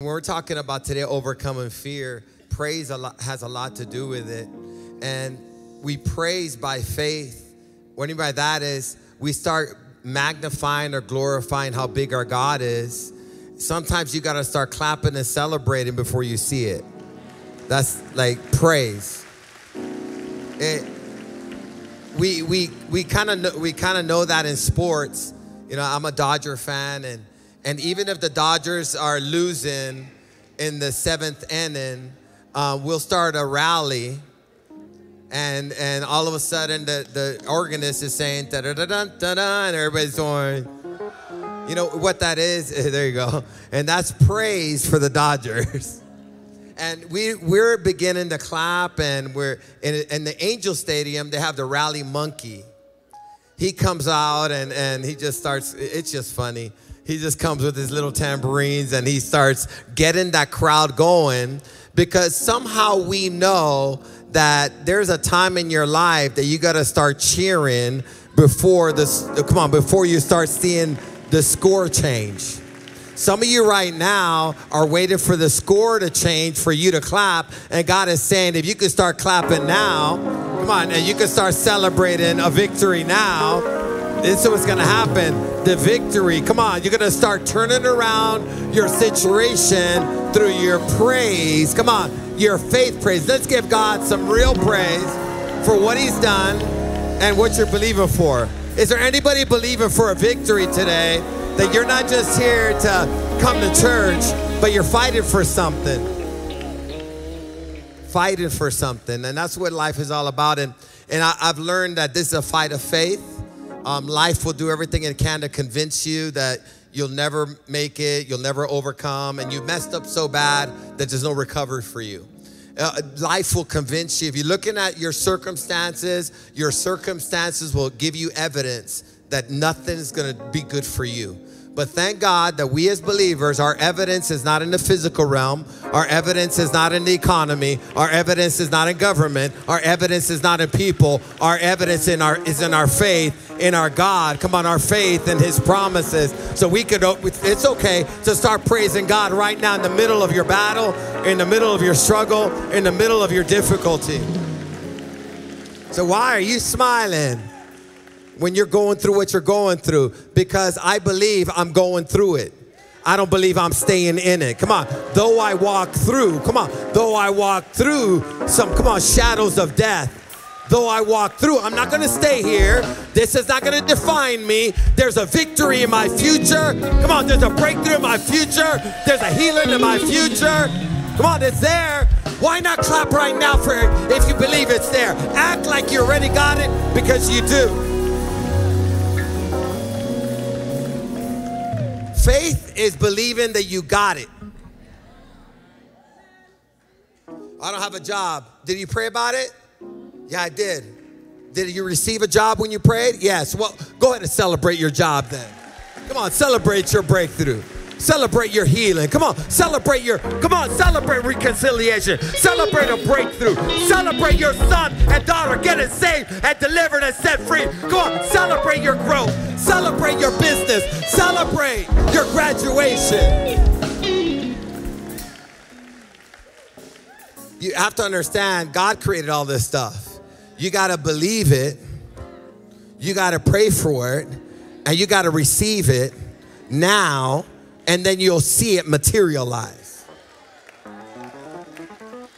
When we're talking about today overcoming fear, praise a lot, has a lot to do with it. And we praise by faith. What I mean by that is we start magnifying or glorifying how big our God is. Sometimes you got to start clapping and celebrating before you see it. That's like praise. It, we we we kind of we kind of know that in sports. You know, I'm a Dodger fan and and even if the Dodgers are losing in the seventh inning, uh, we'll start a rally. And, and all of a sudden, the, the organist is saying, da da da da da da, and everybody's going, you know what that is? There you go. And that's praise for the Dodgers. And we, we're beginning to clap, and we're in, in the Angel Stadium, they have the rally monkey. He comes out and, and he just starts, it's just funny he just comes with his little tambourines and he starts getting that crowd going because somehow we know that there's a time in your life that you got to start cheering before this come on before you start seeing the score change. Some of you right now are waiting for the score to change for you to clap and god is saying if you could start clapping now come on and you can start celebrating a victory now this is what's going to happen the victory. Come on, you're going to start turning around your situation through your praise. Come on, your faith praise. Let's give God some real praise for what He's done and what you're believing for. Is there anybody believing for a victory today that you're not just here to come to church, but you're fighting for something? Fighting for something. And that's what life is all about. And, and I, I've learned that this is a fight of faith. Um, life will do everything it can to convince you that you'll never make it, you'll never overcome, and you messed up so bad that there's no recovery for you. Uh, life will convince you. If you're looking at your circumstances, your circumstances will give you evidence that nothing is going to be good for you. But thank God that we as believers, our evidence is not in the physical realm. Our evidence is not in the economy. Our evidence is not in government. Our evidence is not in people. Our evidence in our is in our faith, in our God. Come on, our faith and his promises. So we could it's okay to start praising God right now in the middle of your battle, in the middle of your struggle, in the middle of your difficulty. So why are you smiling? When you're going through what you're going through because I believe I'm going through it. I don't believe I'm staying in it. Come on. Though I walk through, come on. Though I walk through some, come on, shadows of death. Though I walk through, I'm not gonna stay here. This is not gonna define me. There's a victory in my future. Come on, there's a breakthrough in my future. There's a healing in my future. Come on, it's there. Why not clap right now for it if you believe it's there? Act like you already got it because you do. Faith is believing that you got it. I don't have a job. Did you pray about it? Yeah, I did. Did you receive a job when you prayed? Yes. Well, go ahead and celebrate your job then. Come on, celebrate your breakthrough. Celebrate your healing. Come on, celebrate your, come on, celebrate reconciliation. Celebrate a breakthrough. Celebrate your son and daughter getting saved and delivered and set free. Come on, celebrate your growth. Celebrate your business. Celebrate your graduation. You have to understand, God created all this stuff. You got to believe it. You got to pray for it. And you got to receive it now and then you'll see it materialize.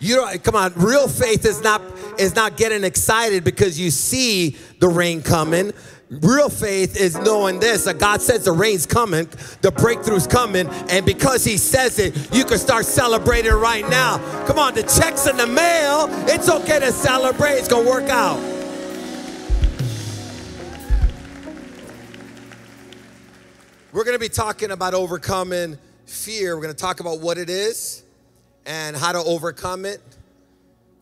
You don't come on, real faith is not is not getting excited because you see the rain coming. Real faith is knowing this that God says the rain's coming, the breakthrough's coming, and because He says it, you can start celebrating right now. Come on, the check's in the mail. It's okay to celebrate, it's gonna work out. We're going to be talking about overcoming fear. We're going to talk about what it is and how to overcome it.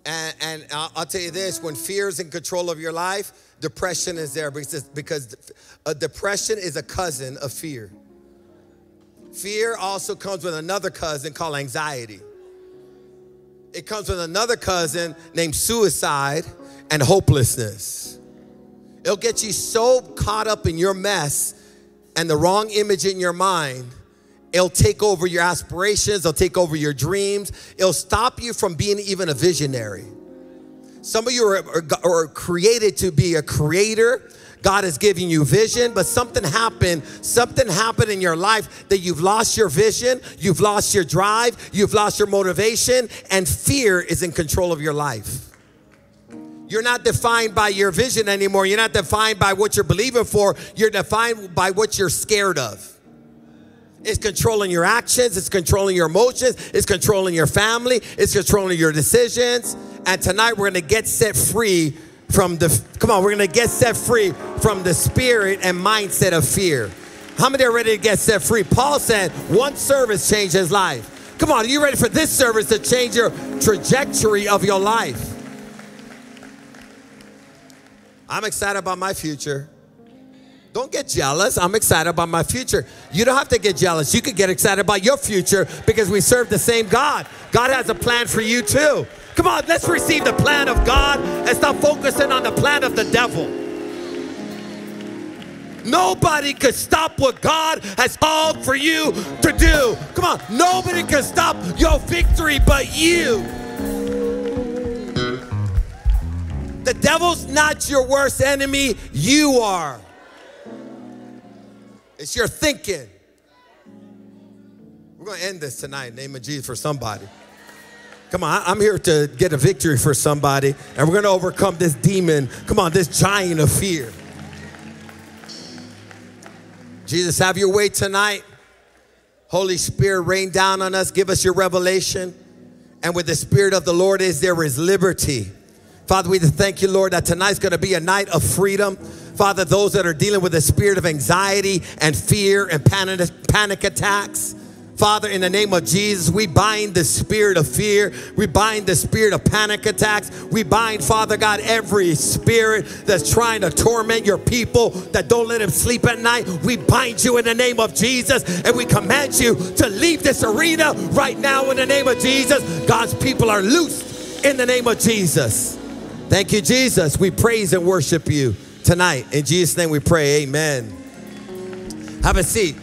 And, and I'll, I'll, tell you this when fear is in control of your life, depression is there because, because a depression is a cousin of fear. Fear also comes with another cousin called anxiety. It comes with another cousin named suicide and hopelessness. It'll get you so caught up in your mess and the wrong image in your mind, It'll take over your aspirations, it'll take over your dreams, it'll stop you from being even a visionary. Some of you are, are, are created to be a creator. God is giving you vision, but something happened. Something happened in your life that you've lost your vision, you've lost your drive, you've lost your motivation, and fear is in control of your life. You're not defined by your vision anymore. You're not defined by what you're believing for. You're defined by what you're scared of. It's controlling your actions, it's controlling your emotions, it's controlling your family, it's controlling your decisions. And tonight we're gonna get set free from the, come on, we're gonna get set free from the spirit and mindset of fear. How many are ready to get set free? Paul said one service changed his life. Come on, are you ready for this service to change your trajectory of your life? I'm excited about my future. Don't get jealous. I'm excited about my future. You don't have to get jealous. You could get excited about your future because we serve the same God. God has a plan for you too. Come on, let's receive the plan of God and stop focusing on the plan of the devil. Nobody could stop what God has called for you to do. Come on, nobody can stop your victory but you. The devil's not your worst enemy, you are. It's your thinking. We're going to end this tonight name of Jesus for somebody. Come on, I'm here to get a victory for somebody, and we're going to overcome this demon. Come on, this giant of fear. Jesus, have your way tonight. Holy Spirit, rain down on us, give us your revelation. And with the Spirit of the Lord is there is liberty. Father, we thank you, Lord, that tonight's going to be a night of freedom. Father, those that are dealing with a spirit of anxiety and fear and panic, panic attacks. Father, in the name of Jesus, we bind the spirit of fear. We bind the spirit of panic attacks. We bind, Father God, every spirit that's trying to torment your people that don't let them sleep at night. We bind you in the name of Jesus and we command you to leave this arena right now in the name of Jesus. God's people are loosed in the name of Jesus. Thank you, Jesus. We praise and worship you tonight. In Jesus' name we pray, amen. Have a seat.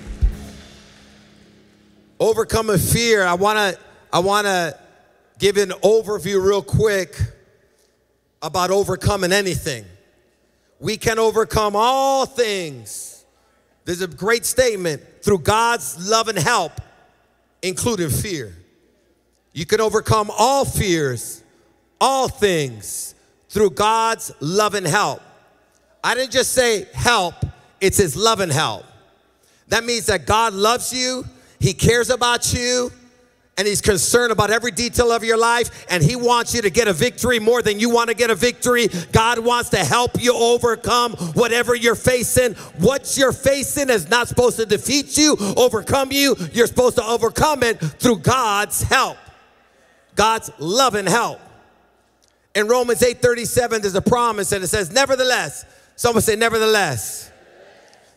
Overcoming fear. I wanna, I wanna give an overview real quick about overcoming anything. We can overcome all things. There's a great statement through God's love and help, including fear. You can overcome all fears, all things through God's love and help. I didn't just say help, it's His love and help. That means that God loves you, He cares about you, and He's concerned about every detail of your life, and He wants you to get a victory more than you want to get a victory. God wants to help you overcome whatever you're facing. What you're facing is not supposed to defeat you, overcome you. You're supposed to overcome it through God's help, God's love and help. In Romans 8:37, there's a promise, and it says, Nevertheless, Someone say, nevertheless.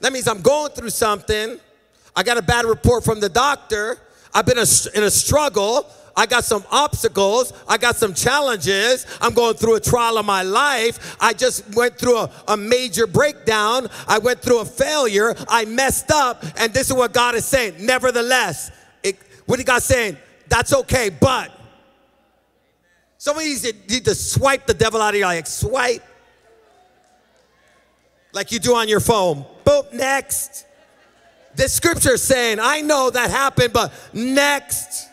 That means I'm going through something. I got a bad report from the doctor. I've been in a struggle. I got some obstacles. I got some challenges. I'm going through a trial of my life. I just went through a, a, major breakdown. I went through a failure. I messed up. And this is what God is saying. Nevertheless, it, what is God saying? That's okay, but. Some of you need to swipe the devil out of your life. Swipe like you do on your phone. Boom, next. This scripture is saying, I know that happened, but next.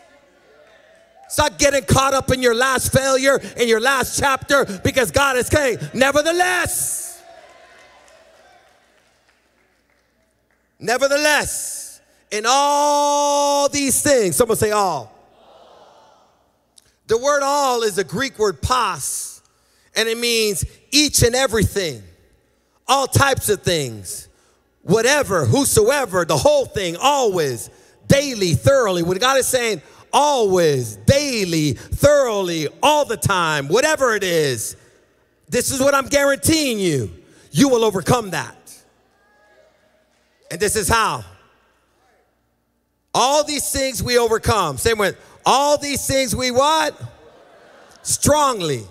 Stop getting caught up in your last failure, in your last chapter, because God is saying, nevertheless. Nevertheless, in all these things, someone say all. The word all is a Greek word pas, and it means each and everything all types of things, whatever, whosoever, the whole thing, always, daily, thoroughly. When God is saying always, daily, thoroughly, all the time, whatever it is, this is what I'm guaranteeing you. You will overcome that. And this is how. All these things we overcome. Same with all these things we what? Strongly.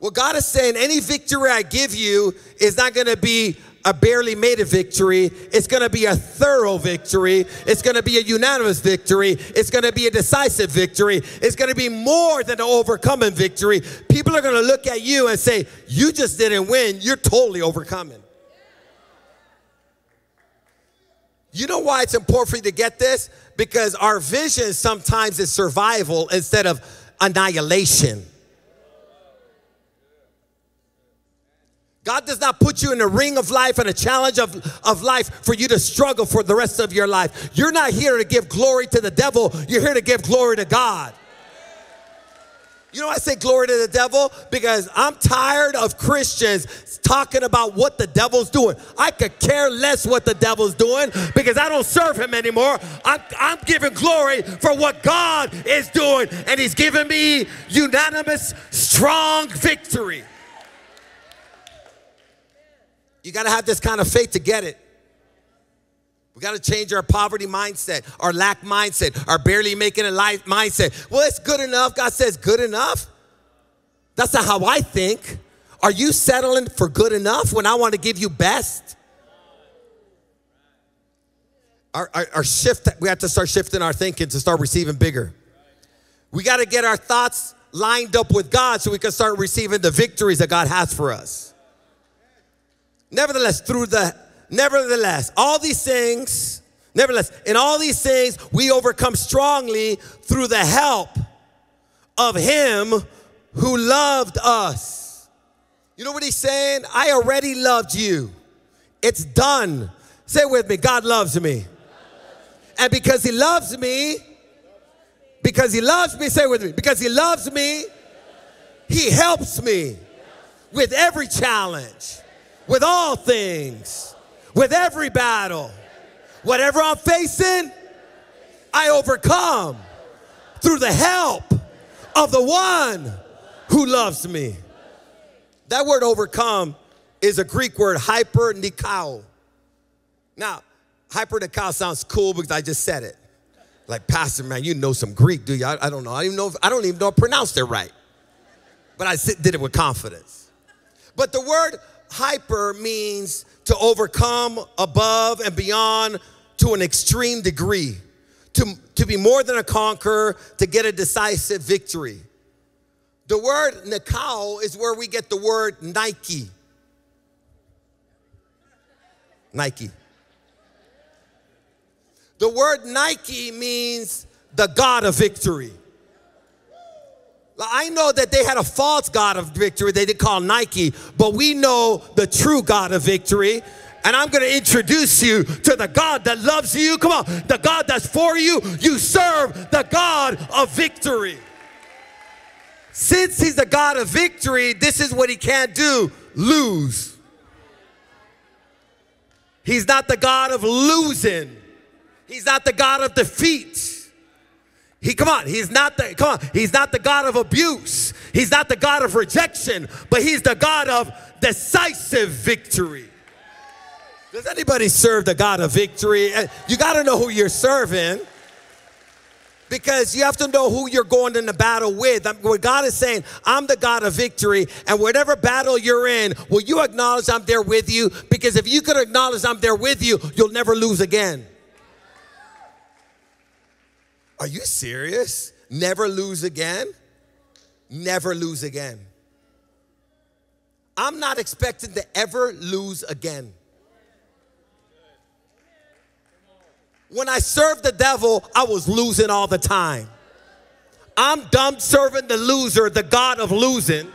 Well, God is saying any victory I give you is not going to be a barely made a victory. It's going to be a thorough victory. It's going to be a unanimous victory. It's going to be a decisive victory. It's going to be more than an overcoming victory. People are going to look at you and say, You just didn't win. You're totally overcoming. You know why it's important for you to get this? Because our vision sometimes is survival instead of annihilation. God does not put you in a ring of life and a challenge of, of life for you to struggle for the rest of your life. You're not here to give glory to the devil, you're here to give glory to God. You know I say glory to the devil? Because I'm tired of Christians talking about what the devil's doing. I could care less what the devil's doing because I don't serve him anymore. I'm, I'm giving glory for what God is doing, and he's giving me unanimous, strong victory. You got to have this kind of faith to get it. We got to change our poverty mindset, our lack mindset, our barely making a life mindset. Well, it's good enough. God says, good enough. That's not how I think. Are you settling for good enough when I want to give you best? Our, our, our shift, we have to start shifting our thinking to start receiving bigger. We got to get our thoughts lined up with God so we can start receiving the victories that God has for us. Nevertheless, through the, nevertheless, all these things, nevertheless, in all these things, we overcome strongly through the help of Him who loved us. You know what He's saying? I already loved you. It's done. Say with me God loves me. And because He loves me, because He loves me, say with me, because He loves me, He helps me with every challenge with all things, with every battle. Whatever I'm facing, I overcome through the help of the one who loves me. That word overcome is a Greek word, hypernikao. Now, hypernikao sounds cool because I just said it. Like, Pastor, man, you know some Greek, do you? I, I don't know. I don't even know. If, I don't even know if I pronounced it right. But I did it with confidence. But the word hyper means to overcome above and beyond to an extreme degree, to, to be more than a conqueror, to get a decisive victory. The word Nikao is where we get the word Nike. Nike. The word Nike means the God of victory. I know that they had a false God of victory they did call Nike, but we know the true God of victory. And I'm going to introduce you to the God that loves you. Come on, the God that's for you. You serve the God of victory. Since he's the God of victory, this is what he can't do lose. He's not the God of losing, he's not the God of defeat. He come on, he's not the come on, he's not the God of abuse. He's not the God of rejection, but he's the God of decisive victory. Does anybody serve the God of victory? Uh, you got to know who you're serving because you have to know who you're going into battle with. What God is saying, I'm the God of victory, and whatever battle you're in, will you acknowledge I'm there with you? Because if you could acknowledge I'm there with you, you'll never lose again. Are you serious? Never lose again? Never lose again. I'm not expecting to ever lose again. When I served the devil, I was losing all the time. I'm done serving the loser, the God of losing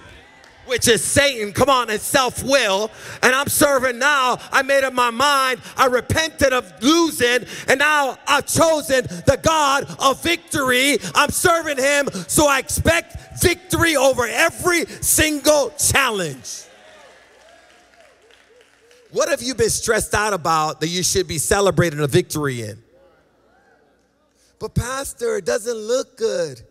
which is Satan, come on, and self will. And I'm serving now. I made up my mind. I repented of losing, and now I've chosen the God of victory. I'm serving Him, so I expect victory over every single challenge. What have you been stressed out about that you should be celebrating a victory in? But, Pastor, it doesn't look good.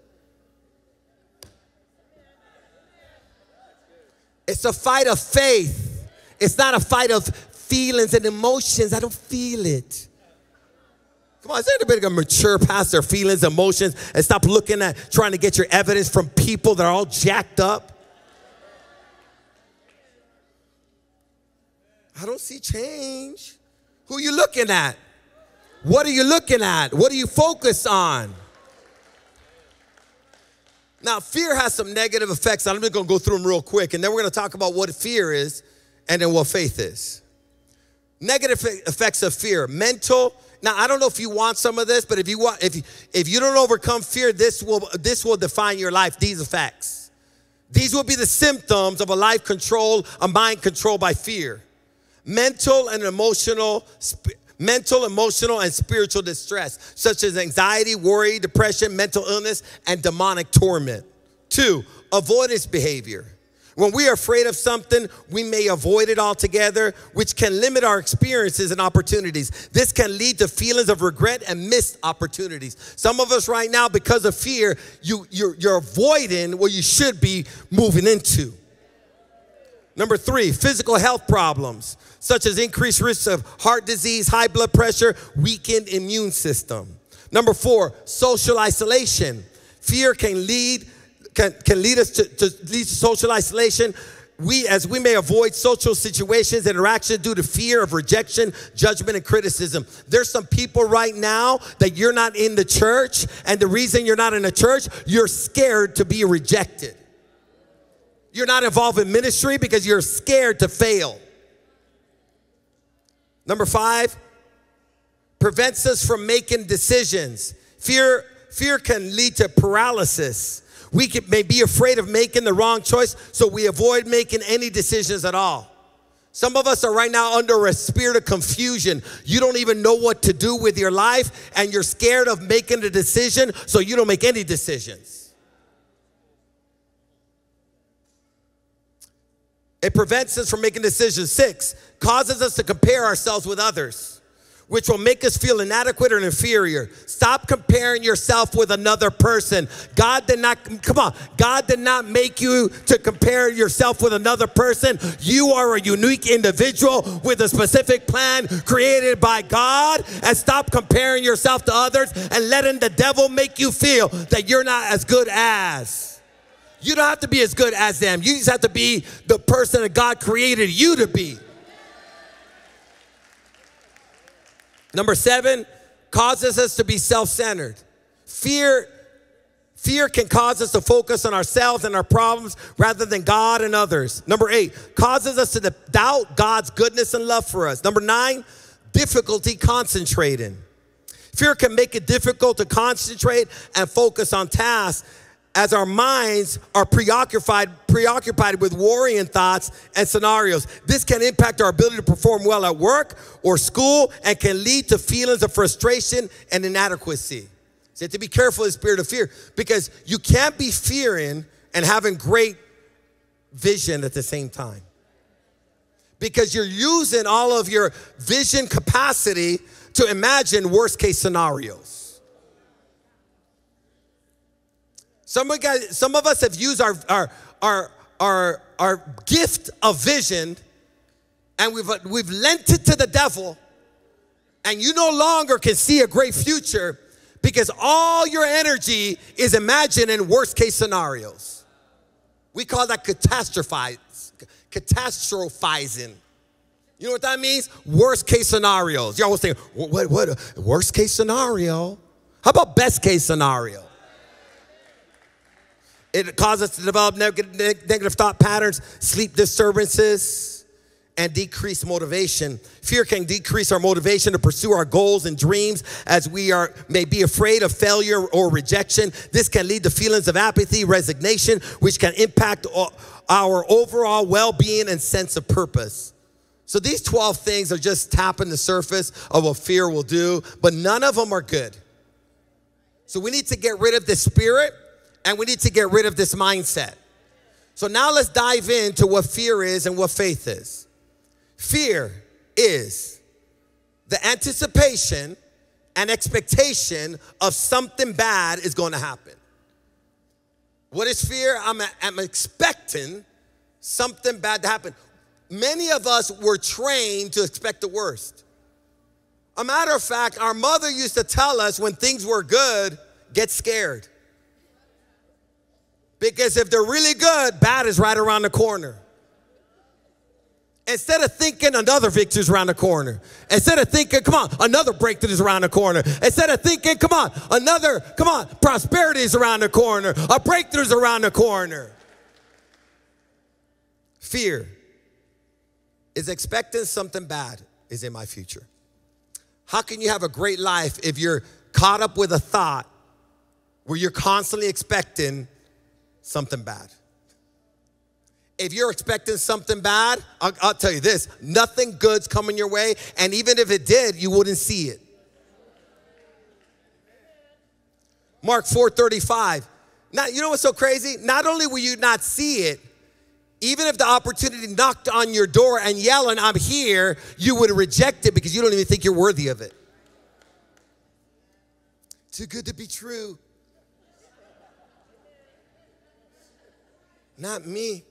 It's a fight of faith. It's not a fight of feelings and emotions. I don't feel it. Come on, is there anybody gonna mature past their feelings, emotions, and stop looking at trying to get your evidence from people that are all jacked up? I don't see change. Who are you looking at? What are you looking at? What do you focus on? Now, fear has some negative effects. I'm just gonna go through them real quick, and then we're gonna talk about what fear is and then what faith is. Negative effects of fear, mental. Now, I don't know if you want some of this, but if you want, if you, if you don't overcome fear, this will this will define your life. These effects, these will be the symptoms of a life controlled, a mind controlled by fear. Mental and emotional, mental, emotional, and spiritual distress, such as anxiety, worry, depression, mental illness, and demonic torment. Two, avoidance behavior. When we are afraid of something, we may avoid it altogether, which can limit our experiences and opportunities. This can lead to feelings of regret and missed opportunities. Some of us right now, because of fear, you, you're, you're avoiding what you should be moving into. Number three, physical health problems such as increased risks of heart disease, high blood pressure, weakened immune system. Number four, social isolation. Fear can lead can, can lead us to, to lead to social isolation. We, as we may avoid social situations, interactions due to fear of rejection, judgment, and criticism. There's some people right now that you're not in the church, and the reason you're not in the church, you're scared to be rejected. You're not involved in ministry because you're scared to fail. Number five, prevents us from making decisions. Fear, fear can lead to paralysis. We can, may be afraid of making the wrong choice, so we avoid making any decisions at all. Some of us are right now under a spirit of confusion. You don't even know what to do with your life, and you're scared of making a decision, so you don't make any decisions. It prevents us from making decisions. Six, causes us to compare ourselves with others, which will make us feel inadequate or inferior. Stop comparing yourself with another person. God did not, come on, God did not make you to compare yourself with another person. You are a unique individual with a specific plan created by God. And stop comparing yourself to others and letting the devil make you feel that you're not as good as. You don't have to be as good as them. You just have to be the person that God created you to be. Number seven, causes us to be self centered. Fear. Fear can cause us to focus on ourselves and our problems rather than God and others. Number eight, causes us to doubt God's goodness and love for us. Number nine, difficulty concentrating. Fear can make it difficult to concentrate and focus on tasks as our minds are preoccupied, preoccupied with worrying thoughts and scenarios. This can impact our ability to perform well at work or school and can lead to feelings of frustration and inadequacy. So to be careful the spirit of fear because you can't be fearing and having great vision at the same time. Because you're using all of your vision capacity to imagine worst case scenarios. Some of, guys, some of us have used our, our, our, our, our gift of vision and we've, we've lent it to the devil, and you no longer can see a great future because all your energy is imagining worst case scenarios. We call that catastrophizing. You know what that means? Worst case scenarios. You're always thinking, what, what, what worst case scenario? How about best case scenario? It causes us to develop negative thought patterns, sleep disturbances, and decrease motivation. Fear can decrease our motivation to pursue our goals and dreams as we are may be afraid of failure or rejection. This can lead to feelings of apathy, resignation, which can impact our overall well-being and sense of purpose. So these 12 things are just tapping the surface of what fear will do, but none of them are good. So we need to get rid of the spirit and we need to get rid of this mindset. So now let's dive into what fear is and what faith is. Fear is the anticipation and expectation of something bad is going to happen. What is fear? I'm, I'm expecting something bad to happen. Many of us were trained to expect the worst. A matter of fact, our mother used to tell us when things were good, get scared. Because if they're really good, bad is right around the corner. Instead of thinking another victory's around the corner. Instead of thinking, come on, another breakthrough is around the corner. Instead of thinking, come on, another, come on, prosperity is around the corner. A breakthrough is around the corner. Fear is expecting something bad is in my future. How can you have a great life if you're caught up with a thought where you're constantly expecting something bad? if you're expecting something bad, I'll, I'll, tell you this nothing good's coming your way. And even if it did, you wouldn't see it. Mark 4:35. Now, you know what's so crazy? Not only will you not see it, even if the opportunity knocked on your door and yelling, I'm here, you would reject it because you don't even think you're worthy of it. Too good to be true. Not me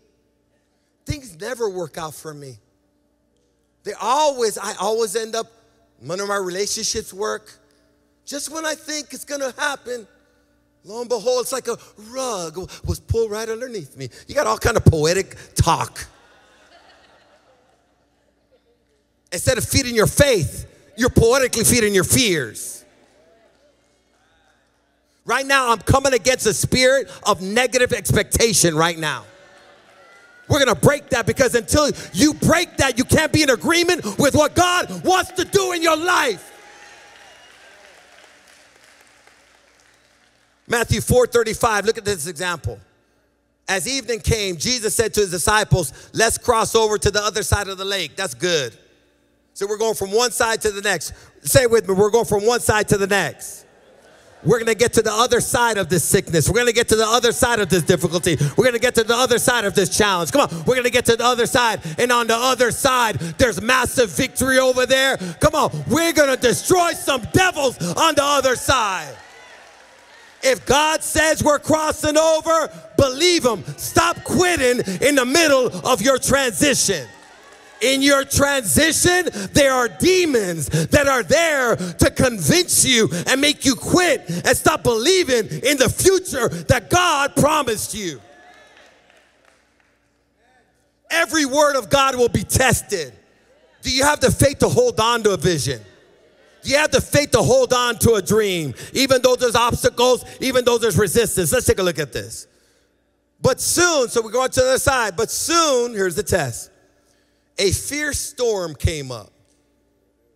things never work out for me. They always, I always end up, none of my relationships work. Just when I think it's gonna happen, lo and behold, it's like a rug was pulled right underneath me. You got all kind of poetic talk. Instead of feeding your faith, you're poetically feeding your fears. Right now, I'm coming against a spirit of negative expectation right now. We're gonna break that because until you break that, you can't be in agreement with what God wants to do in your life. Matthew 4:35, look at this example. As evening came, Jesus said to his disciples, Let's cross over to the other side of the lake. That's good. So we're going from one side to the next. Say with me, we're going from one side to the next. We're gonna get to the other side of this sickness. We're gonna get to the other side of this difficulty. We're gonna get to the other side of this challenge. Come on, we're gonna get to the other side. And on the other side, there's massive victory over there. Come on, we're gonna destroy some devils on the other side. If God says we're crossing over, believe Him. Stop quitting in the middle of your transition. In your transition, there are demons that are there to convince you and make you quit and stop believing in the future that God promised you. Every word of God will be tested. Do you have the faith to hold on to a vision? Do you have the faith to hold on to a dream, even though there's obstacles, even though there's resistance? Let's take a look at this. But soon, so we're going to the other side, but soon, here's the test a fierce storm came up.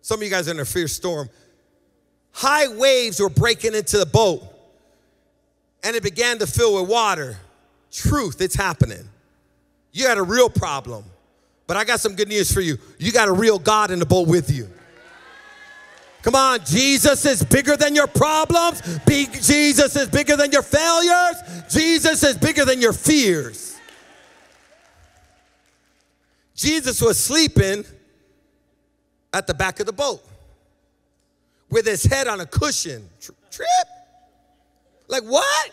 Some of you guys are in a fierce storm. High waves were breaking into the boat and it began to fill with water. Truth, it's happening. You had a real problem, but I got some good news for you. You got a real God in the boat with you. Come on, Jesus is bigger than your problems. Jesus is bigger than your failures. Jesus is bigger than your fears. Jesus was sleeping at the back of the boat with his head on a cushion. Trip? Like what?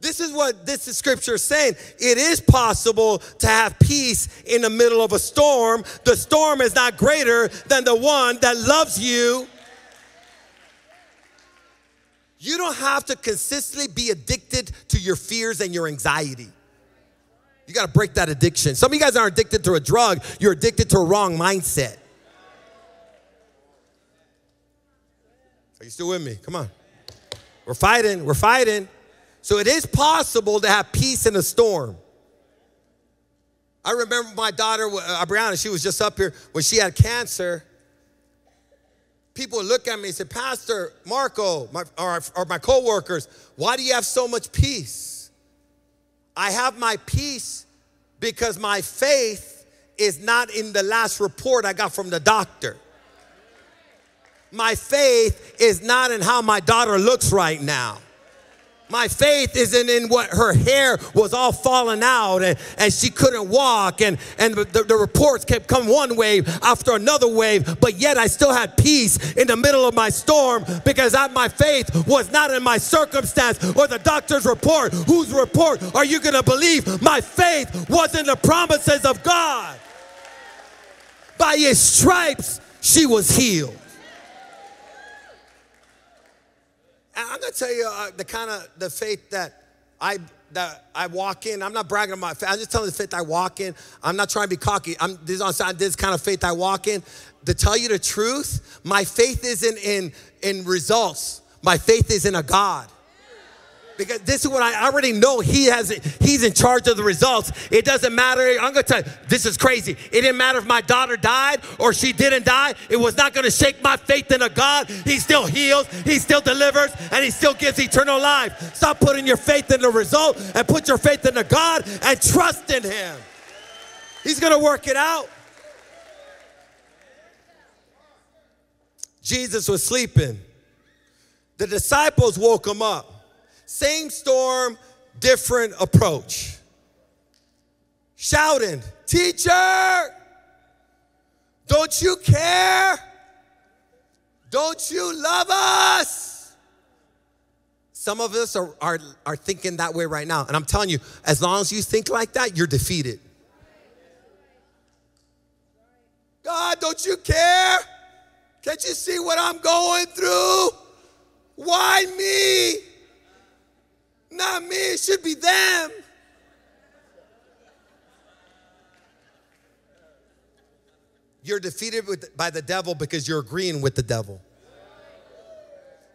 This is what this is scripture is saying. It is possible to have peace in the middle of a storm. The storm is not greater than the one that loves you. You don't have to consistently be addicted to your fears and your anxiety. You got to break that addiction. Some of you guys aren't addicted to a drug, you're addicted to a wrong mindset. Are you still with me? Come on. We're fighting, we're fighting. So it is possible to have peace in a storm. I remember my daughter, uh, Brianna, she was just up here when she had cancer. People would look at me and say, Pastor Marco, my, or, or my coworkers, why do you have so much peace? I have my peace because my faith is not in the last report I got from the doctor. My faith is not in how my daughter looks right now. My faith isn't in what her hair was all falling out and, and she couldn't walk and, and the, the reports kept coming one wave after another wave, but yet I still had peace in the middle of my storm because I, my faith was not in my circumstance or the doctor's report. Whose report are you going to believe? My faith was in the promises of God. By his stripes, she was healed. I'm gonna tell you uh, the kind of the faith that I that I walk in. I'm not bragging about my faith. I'm just telling the faith I walk in. I'm not trying to be cocky. I'm this on this kind of faith I walk in. To tell you the truth, my faith isn't in in results. My faith is in a God. Because this is what I already know. He has he's in charge of the results. It doesn't matter. I'm gonna tell you, this is crazy. It didn't matter if my daughter died or she didn't die. It was not gonna shake my faith in a God. He still heals, he still delivers, and he still gives eternal life. Stop putting your faith in the result and put your faith in the God and trust in him. He's gonna work it out. Jesus was sleeping. The disciples woke him up. Same storm, different approach. Shouting, Teacher, don't you care? Don't you love us? Some of us are, are, are thinking that way right now. And I'm telling you, as long as you think like that, you're defeated. God, don't you care? Can't you see what I'm going through? Why me? Not me, it should be them. You're defeated with, by the devil because you're agreeing with the devil.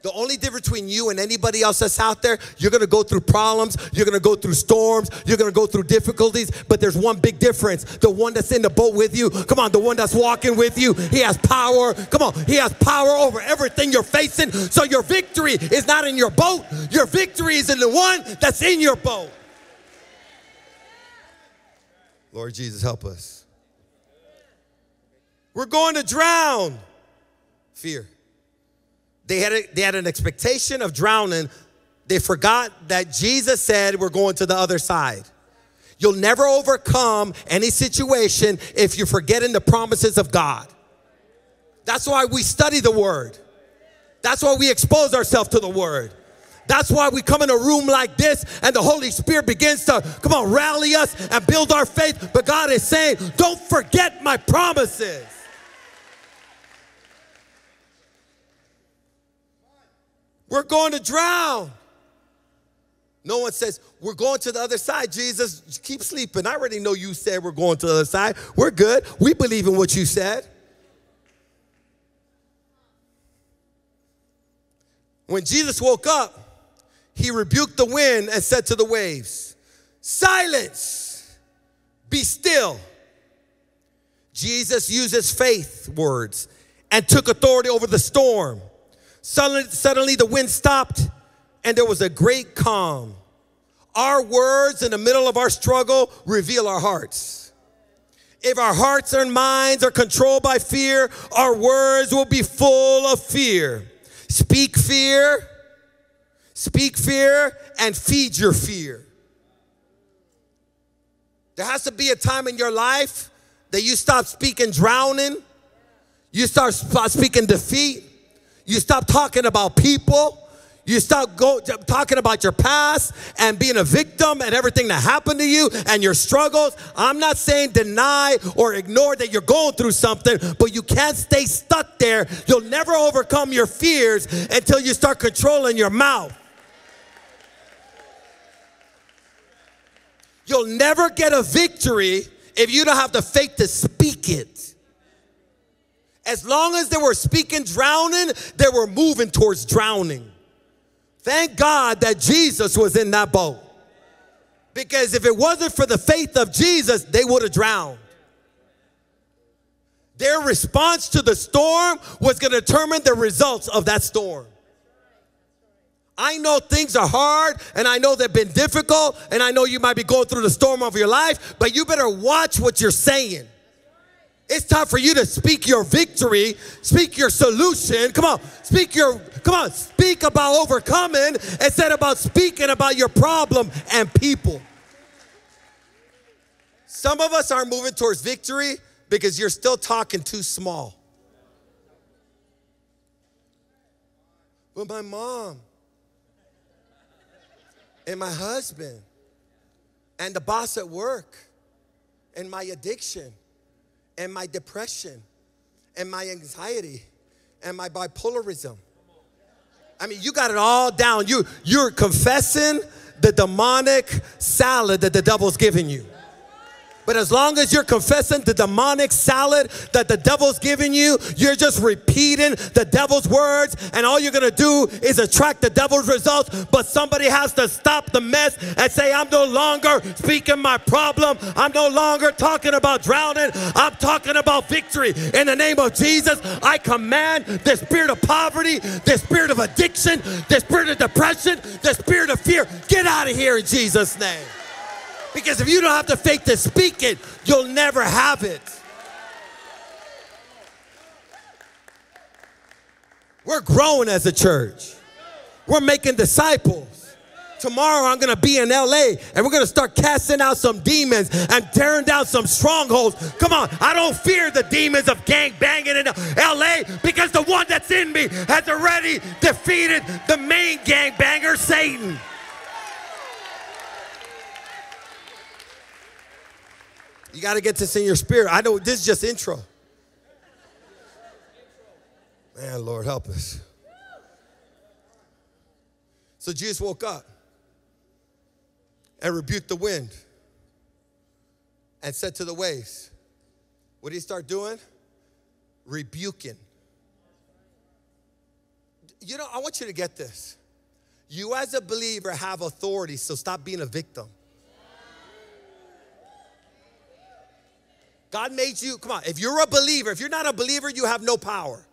The only difference between you and anybody else that's out there, you're gonna go through problems, you're gonna go through storms, you're gonna go through difficulties, but there's one big difference. The one that's in the boat with you, come on, the one that's walking with you, he has power. Come on, he has power over everything you're facing. So your victory is not in your boat, your victory is in the one that's in your boat. Lord Jesus, help us. We're going to drown. Fear. They had, a, they had an expectation of drowning. They forgot that Jesus said, We're going to the other side. You'll never overcome any situation if you're forgetting the promises of God. That's why we study the Word. That's why we expose ourselves to the Word. That's why we come in a room like this and the Holy Spirit begins to, come on, rally us and build our faith. But God is saying, don't forget my promises. We're going to drown. No one says, We're going to the other side, Jesus. Keep sleeping. I already know you said we're going to the other side. We're good. We believe in what you said. When Jesus woke up, he rebuked the wind and said to the waves, Silence, be still. Jesus uses faith words and took authority over the storm. Suddenly, suddenly the wind stopped and there was a great calm. Our words in the middle of our struggle reveal our hearts. If our hearts and minds are controlled by fear, our words will be full of fear. Speak fear, speak fear, and feed your fear. There has to be a time in your life that you stop speaking drowning, you start speaking defeat, you stop talking about people. You stop go, talking about your past and being a victim and everything that happened to you and your struggles. I'm not saying deny or ignore that you're going through something, but you can't stay stuck there. You'll never overcome your fears until you start controlling your mouth. You'll never get a victory if you don't have the faith to speak it. As long as they were speaking drowning, they were moving towards drowning. Thank God that Jesus was in that boat. Because if it wasn't for the faith of Jesus, they would have drowned. Their response to the storm was going to determine the results of that storm. I know things are hard and I know they've been difficult and I know you might be going through the storm of your life, but you better watch what you're saying. It's time for you to speak your victory, speak your solution. Come on, speak your, come on, speak about overcoming instead about speaking about your problem and people. Some of us aren't moving towards victory because you're still talking too small. But my mom and my husband and the boss at work and my addiction and my depression and my anxiety and my bipolarism. I mean, you got it all down. You, you're confessing the demonic salad that the devil's giving you. But as long as you're confessing the demonic salad that the devil's giving you, you're just repeating the devil's words, and all you're gonna do is attract the devil's results. But somebody has to stop the mess and say, I'm no longer speaking my problem. I'm no longer talking about drowning. I'm talking about victory. In the name of Jesus, I command the spirit of poverty, the spirit of addiction, the spirit of depression, the spirit of fear, get out of here in Jesus' name. Because if you don't have the faith to speak it, you'll never have it. We're growing as a church. We're making disciples. Tomorrow I'm gonna be in LA and we're gonna start casting out some demons and tearing down some strongholds. Come on, I don't fear the demons of gang banging in LA because the one that's in me has already defeated the main gang banger, Satan. You got to get this in your spirit. I know this is just intro. Man, Lord, help us. So Jesus woke up and rebuked the wind and said to the waves, What did he start doing? Rebuking. You know, I want you to get this. You, as a believer, have authority, so stop being a victim. God made you, come on, if you're a believer, if you're not a believer, you have no power.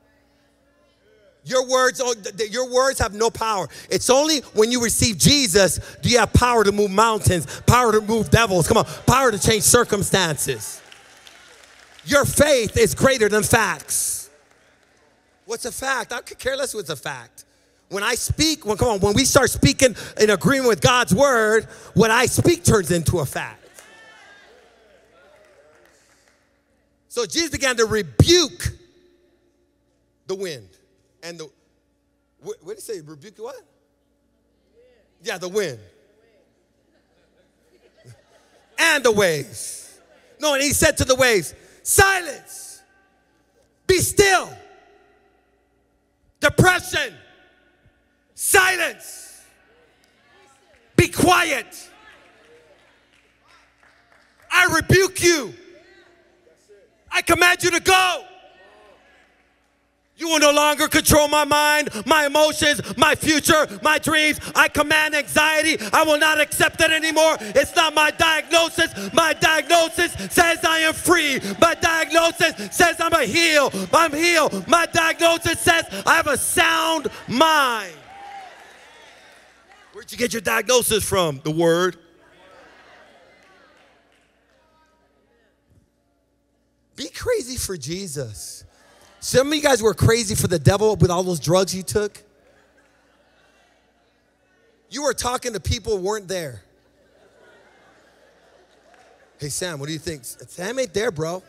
Your words, oh, your words have no power. It's only when you receive Jesus do you have power to move mountains, power to move devils, come on, power to change circumstances. Your faith is greater than facts. What's a fact? I could care less what's a fact. When I speak, when come on, when we start speaking in agreement with God's word, what I speak turns into a fact. So Jesus began to rebuke the wind and the, what, what did he say? Rebuke what? Yeah, the wind. and the waves. No, and he said to the waves, silence, be still. Depression, silence, be quiet. I rebuke you. I command you to go. You will no longer control my mind, my emotions, my future, my dreams. I command anxiety. I will not accept it anymore. It's not my diagnosis. My diagnosis says I am free. My diagnosis says I'm a heal. I'm healed. My diagnosis says I have a sound mind. Where'd you get your diagnosis from? The word. Be crazy for Jesus. Some of you guys were crazy for the devil with all those drugs you took. You were talking to people who weren't there. Hey, Sam, what do you think? Sam ain't there, bro.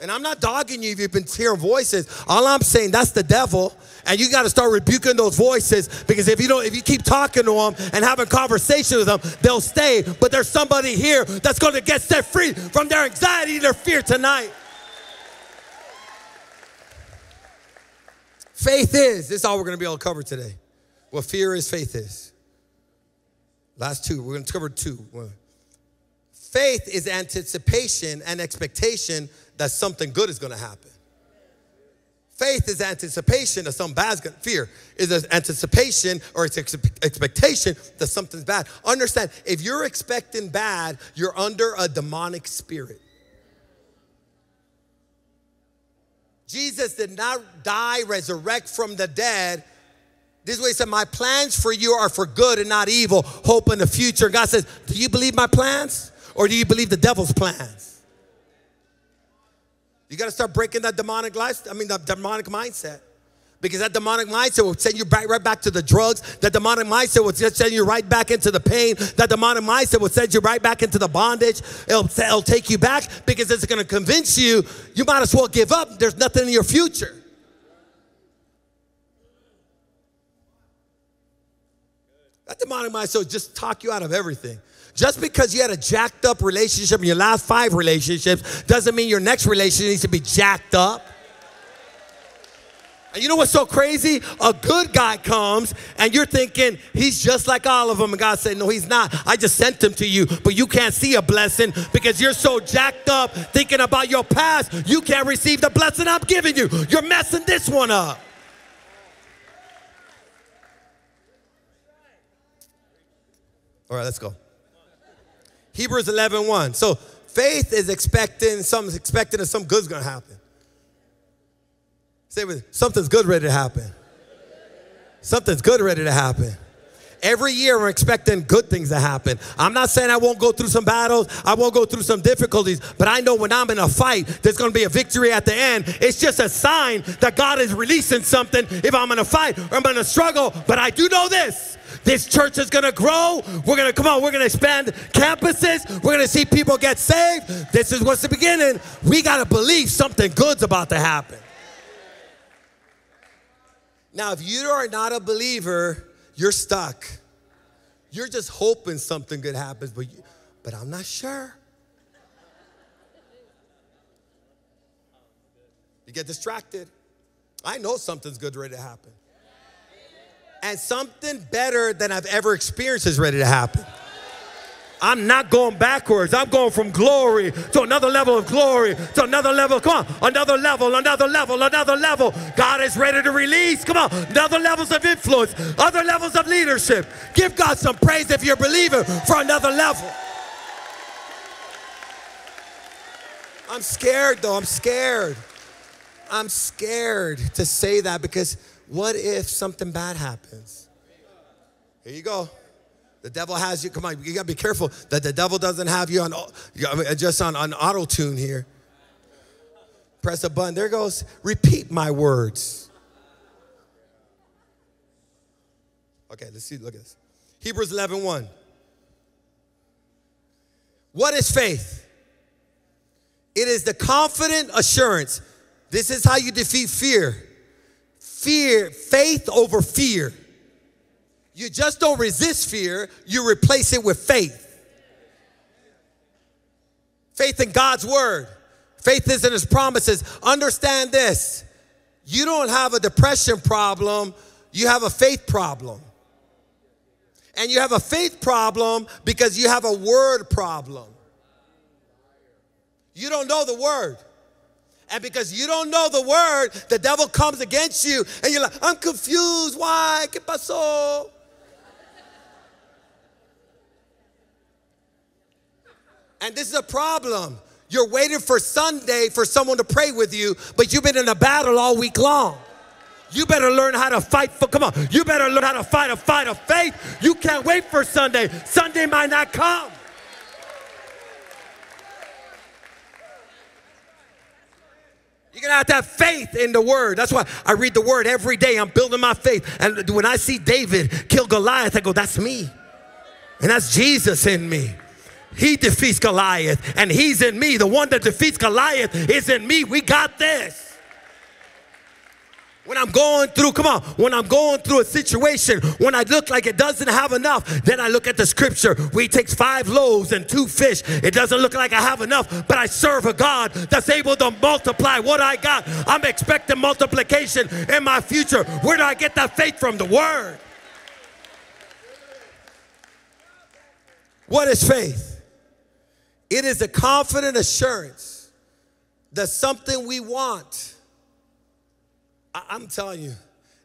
And I'm not dogging you if you've been hearing voices. All I'm saying, that's the devil. And you got to start rebuking those voices because if you don't, if you keep talking to them and having conversations with them, they'll stay. But there's somebody here that's going to get set free from their anxiety and their fear tonight. Faith is, this is all we're going to be able to cover today. What fear is, faith is. Last two, we're going to cover two. Faith is anticipation and expectation that something good is going to happen. Faith is anticipation that some bad fear is an anticipation or it's expectation that something's bad. Understand, if you're expecting bad, you're under a demonic spirit. Jesus did not die, resurrect from the dead. This is what he said, My plans for you are for good and not evil, hope in the future. God says, Do you believe my plans or do you believe the devil's plans? You got to start breaking that demonic life, I mean, the demonic mindset. Because that demonic mindset will send you right back to the drugs. That demonic mindset will just send you right back into the pain. That demonic mindset will send you right back into the bondage. It'll, it'll take you back because it's going to convince you you might as well give up. There's nothing in your future. That demonic mindset will just talk you out of everything. Just because you had a jacked up relationship in your last five relationships doesn't mean your next relationship needs to be jacked up. And you know what's so crazy? A good guy comes and you're thinking he's just like all of them. And God said, No, he's not. I just sent him to you, but you can't see a blessing because you're so jacked up thinking about your past. You can't receive the blessing I'm giving you. You're messing this one up. All right, let's go. Hebrews 11 1. So faith is expecting, something's expecting that some good's gonna happen. Say with something's good ready to happen. Something's good ready to happen. Every year we're expecting good things to happen. I'm not saying I won't go through some battles, I won't go through some difficulties, but I know when I'm in a fight, there's gonna be a victory at the end. It's just a sign that God is releasing something if I'm in a fight or I'm in a struggle. But I do know this. This church is gonna grow. We're gonna come on, we're gonna expand campuses. We're gonna see people get saved. This is what's the beginning. We gotta believe something good's about to happen. Now, if you are not a believer, you're stuck. You're just hoping something good happens, but, you, but I'm not sure. You get distracted. I know something's good ready to happen. And something better than I've ever experienced is ready to happen. I'm not going backwards. I'm going from glory to another level of glory to another level. Come on, another level, another level, another level. God is ready to release. Come on, another levels of influence, other levels of leadership. Give God some praise if you're believing for another level. I'm scared though. I'm scared. I'm scared to say that because what if something bad happens? Here you go. The devil has you. Come on, you gotta be careful that the devil doesn't have you on just on, on auto tune here. Press a button. There goes. Repeat my words. Okay, let's see. Look at this. Hebrews 11 1. What is faith? It is the confident assurance. This is how you defeat fear. Fear, faith over fear. You just don't resist fear, you replace it with faith. Faith in God's word, faith is in his promises. Understand this you don't have a depression problem, you have a faith problem. And you have a faith problem because you have a word problem. You don't know the word. And because you don't know the word, the devil comes against you and you're like, I'm confused. Why? ¿Qué pasó? And this is a problem. You're waiting for Sunday for someone to pray with you, but you've been in a battle all week long. You better learn how to fight for, come on, you better learn how to fight a fight of faith. You can't wait for Sunday. Sunday might not come. You're gonna have to have faith in the word. That's why I read the word every day. I'm building my faith. And when I see David kill Goliath, I go, that's me. And that's Jesus in me. He defeats Goliath, and he's in me. The one that defeats Goliath is in me. We got this. When I'm going through, come on, when I'm going through a situation, when I look like it doesn't have enough, then I look at the scripture where he takes five loaves and two fish. It doesn't look like I have enough, but I serve a God that's able to multiply what I got. I'm expecting multiplication in my future. Where do I get that faith from? The word. What is faith? It is a confident assurance that something we want. I'm telling you,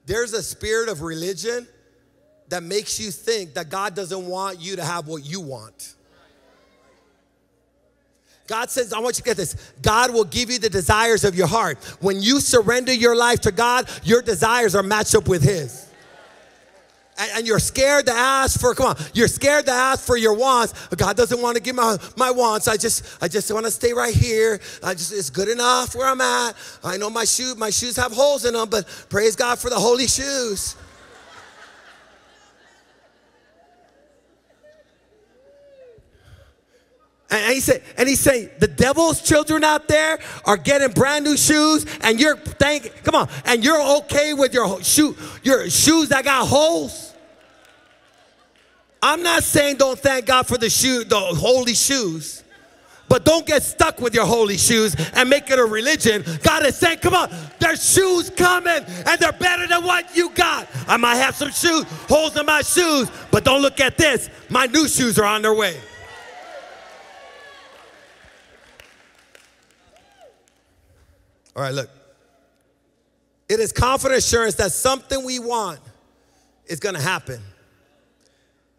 there's a spirit of religion that makes you think that God doesn't want you to have what you want. God says, I want you to get this. God will give you the desires of your heart. When you surrender your life to God, your desires are matched up with His and, you're scared to ask for come on you're scared to ask for your wants. God doesn't want to give my, my wants. I just i just want to stay right here. I just it's good enough where i'm at. I know my shoe my shoes have holes in them but praise god for the holy shoes. And he said, and he said, the devil's children out there are getting brand new shoes, and you're thank, come on, and you're okay with your shoe, your shoes that got holes. I'm not saying don't thank God for the shoe, the holy shoes. but don't get stuck with your holy shoes and make it a religion. God is saying, come on, there's shoes coming and they're better than what you got. I might have some shoes, holes in my shoes, but don't look at this. My new shoes are on their way. All right, look. It is confident assurance that something we want is going to happen.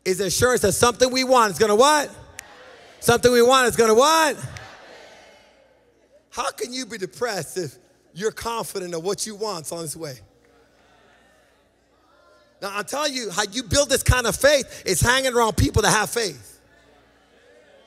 Is assurance that something we want is going to what? Something we want is going to what? How can you be depressed if you're confident of what you want's on its way? Now, I'll tell you how you build this kind of faith is hanging around people that have faith.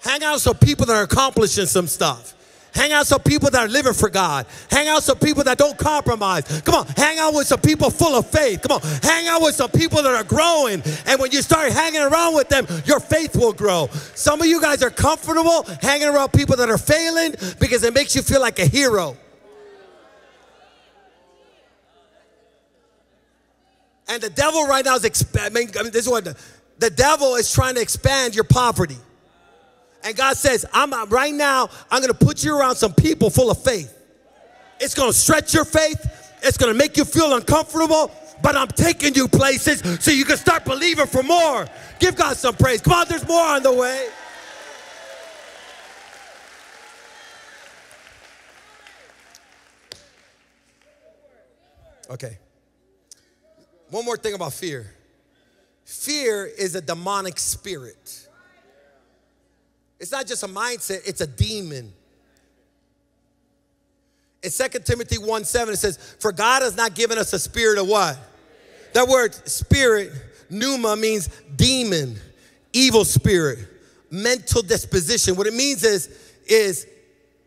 Hang out with some people that are accomplishing some stuff. Hang out with some people that are living for God. Hang out with some people that don't compromise. Come on, hang out with some people full of faith. Come on, hang out with some people that are growing. And when you start hanging around with them, your faith will grow. Some of you guys are comfortable hanging around people that are failing because it makes you feel like a hero. And the devil right now is expanding. I mean, this is what the, the devil is trying to expand your poverty. And God says, I'm uh, right now, I'm gonna put you around some people full of faith. It's gonna stretch your faith, it's gonna make you feel uncomfortable, but I'm taking you places so you can start believing for more. Give God some praise. Come on, there's more on the way. Okay. One more thing about fear fear is a demonic spirit. It's not just a mindset, it's a demon. In 2 Timothy 1 7, it says, For God has not given us a spirit of what? That word spirit, pneuma, means demon, evil spirit, mental disposition. What it means is, is,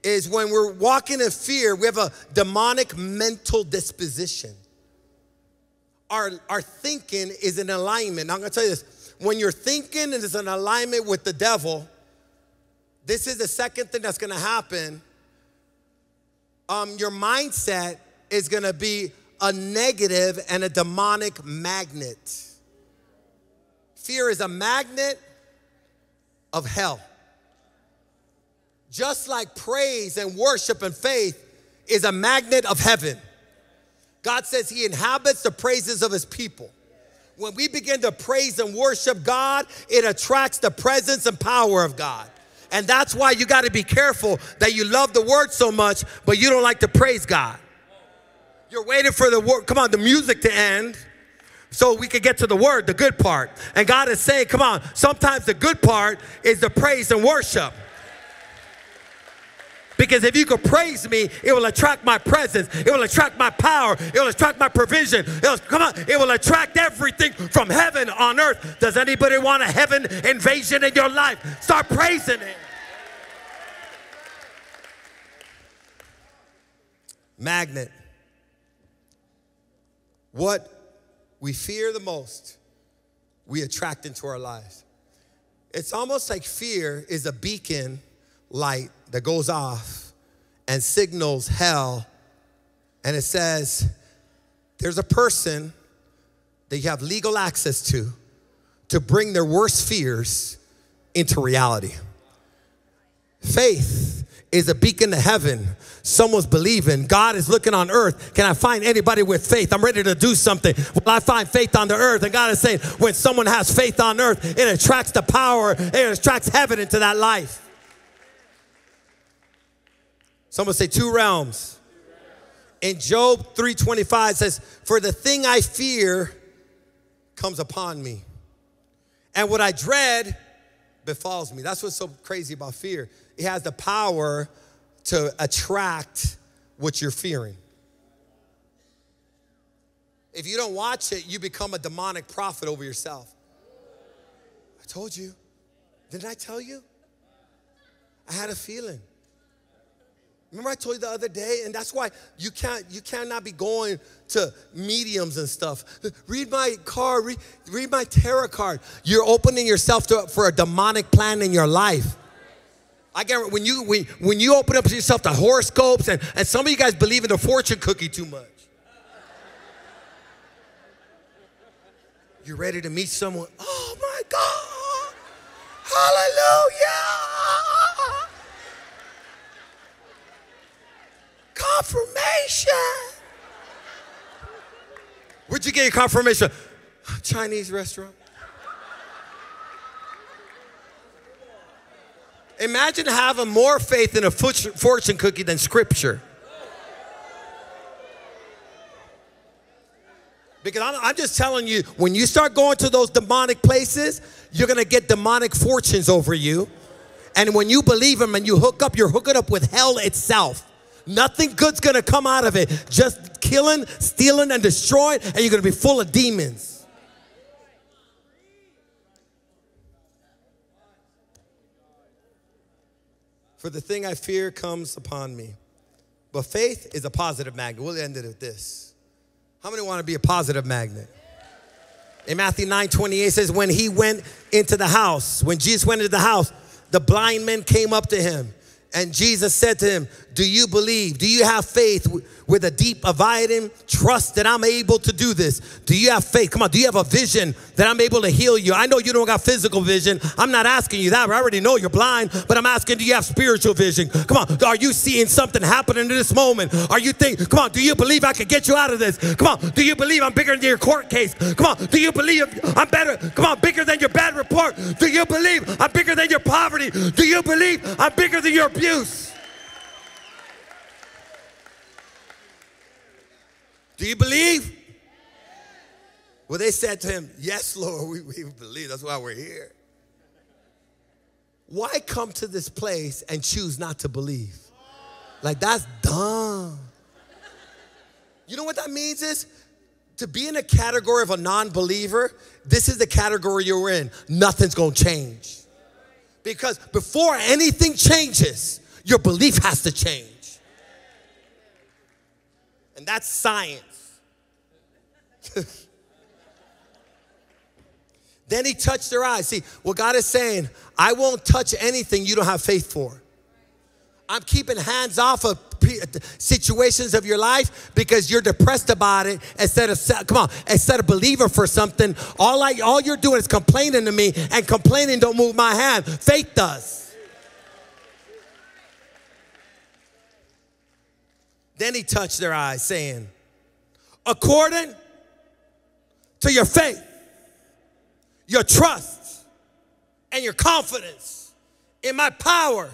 is when we're walking in fear, we have a demonic mental disposition. Our, our thinking is in alignment. Now, I'm gonna tell you this when you're thinking is in alignment with the devil, this is the second thing that's gonna happen. Um, your mindset is gonna be a negative and a demonic magnet. Fear is a magnet of hell. Just like praise and worship and faith is a magnet of heaven. God says He inhabits the praises of His people. When we begin to praise and worship God, it attracts the presence and power of God. And that's why you got to be careful that you love the word so much, but you don't like to praise God. You're waiting for the word, come on, the music to end so we could get to the word, the good part. And God is saying, come on, sometimes the good part is the praise and worship. Because if you could praise me, it will attract my presence. It will attract my power. It will attract my provision. It'll, come on, it will attract everything from heaven on earth. Does anybody want a heaven invasion in your life? Start praising it. Magnet. What we fear the most, we attract into our lives. It's almost like fear is a beacon light that goes off and signals hell. And it says, there's a person that you have legal access to to bring their worst fears into reality. Faith is a beacon to heaven. Someone's believing. God is looking on earth. Can I find anybody with faith? I'm ready to do something. Well, I find faith on the earth. And God is saying, when someone has faith on earth, it attracts the power, it attracts heaven into that life. Someone say two realms. In Job 3:25 says, "For the thing I fear comes upon me, and what I dread befalls me." That's what's so crazy about fear. It has the power to attract what you're fearing. If you don't watch it, you become a demonic prophet over yourself. I told you. Didn't I tell you? I had a feeling. Remember I told you the other day, and that's why you can't you cannot be going to mediums and stuff. Read my card, read, read my tarot card. You're opening yourself to, for a demonic plan in your life. I get when you when, when you open up to yourself to horoscopes and, and some of you guys believe in the fortune cookie too much. You're ready to meet someone. Oh my God. Hallelujah. confirmation. Where'd you get your confirmation? Chinese restaurant. Imagine having more faith in a fortune cookie than scripture. Because I'm, I'm, just telling you, when you start going to those demonic places, you're going to get demonic fortunes over you. And when you believe them and you hook up, you're hooking up with hell itself. Nothing good's gonna come out of it. Just killing, stealing, and destroying, and you're gonna be full of demons. For the thing I fear comes upon me. But faith is a positive magnet. We'll end it with this. How many want to be a positive magnet? In Matthew 9 28 says, When he went into the house, when Jesus went into the house, the blind men came up to him. And Jesus said to him, Do you believe? Do you have faith with a deep, abiding trust that I'm able to do this? Do you have faith? Come on, do you have a vision that I'm able to heal you? I know you don't got physical vision. I'm not asking you that. I already know you're blind, but I'm asking, do you have spiritual vision? Come on, are you seeing something happening in this moment? Are you think, come on, do you believe I can get you out of this? Come on, do you believe I'm bigger than your court case? Come on, do you believe I'm better? Come on, bigger than your bad report? Do you believe I'm bigger than your poverty? Do you believe I'm bigger than your abuse? Do you believe? Well, they said to him, Yes, Lord, we, we believe. That's why we're here. Why come to this place and choose not to believe? Like, that's dumb. You know what that means is to be in a category of a non believer, this is the category you're in. Nothing's gonna change. Because before anything changes, your belief has to change. And that's science. then he touched their eyes. See, what God is saying, I won't touch anything you don't have faith for. I'm keeping hands off of situations of your life because you're depressed about it instead of come on instead of believing for something. All I all you're doing is complaining to me and complaining don't move my hand. Faith does. Then he touched their eyes saying according to your faith, your trust, and your confidence in my power,